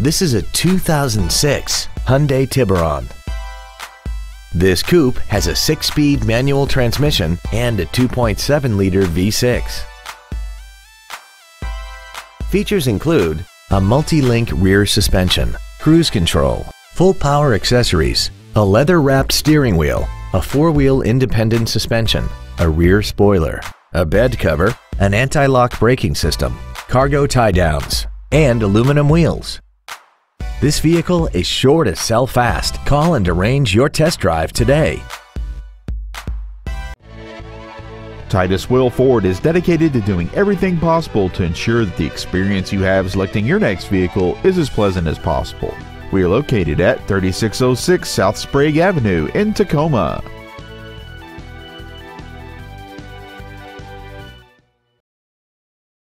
This is a 2006 Hyundai Tiburon. This coupe has a six-speed manual transmission and a 2.7-liter V6. Features include a multi-link rear suspension, cruise control, full power accessories, a leather-wrapped steering wheel, a four-wheel independent suspension, a rear spoiler, a bed cover, an anti-lock braking system, cargo tie-downs, and aluminum wheels. This vehicle is sure to sell fast. Call and arrange your test drive today. Titus Will Ford is dedicated to doing everything possible to ensure that the experience you have selecting your next vehicle is as pleasant as possible. We are located at 3606 South Sprague Avenue in Tacoma.